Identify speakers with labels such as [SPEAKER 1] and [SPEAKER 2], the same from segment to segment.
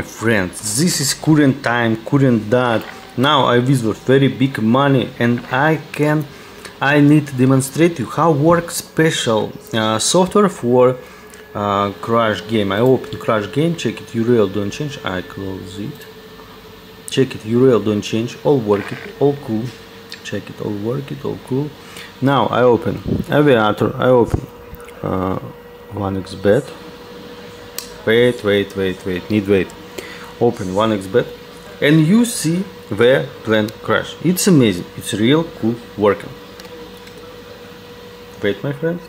[SPEAKER 1] my friends. This is current time current date. Now I withdraw very big money and I can I need to demonstrate you how work special uh, software for uh, crash game. I open crash game check it URL don't change I close it. Check it URL don't change all work it all cool. Check it all work it all cool. Now I open aviator I open uh, 1xbet wait wait wait wait need wait open 1xbet and you see the plan crash. It's amazing. It's real cool working wait my friends.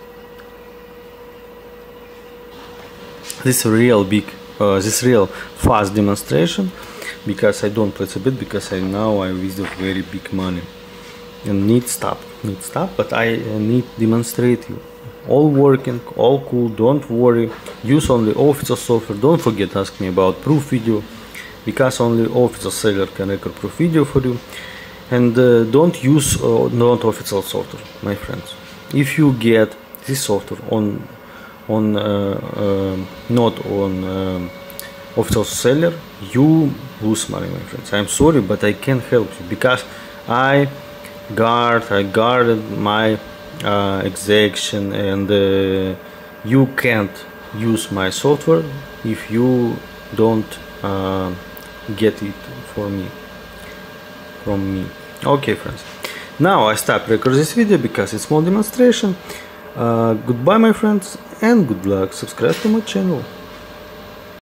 [SPEAKER 1] This real big uh, this real fast demonstration because I don't place a bet because I now I with very big money. And need stop need stop but I uh, need demonstrate you. All working all cool don't worry. Use only official software. Don't forget ask me about proof video because only official seller can record proof video for you. And uh, don't use uh, not official software my friends. If you get this software on on uh, uh not on um, official seller you lose money my friends. I'm sorry but i can't help you because i guard i guarded my uh, execution and uh, you can't use my software if you don't uh, get it for me from me. Okay friends. Now I stop record this video because it's small demonstration. Uh, goodbye my friends and good luck. Subscribe to my channel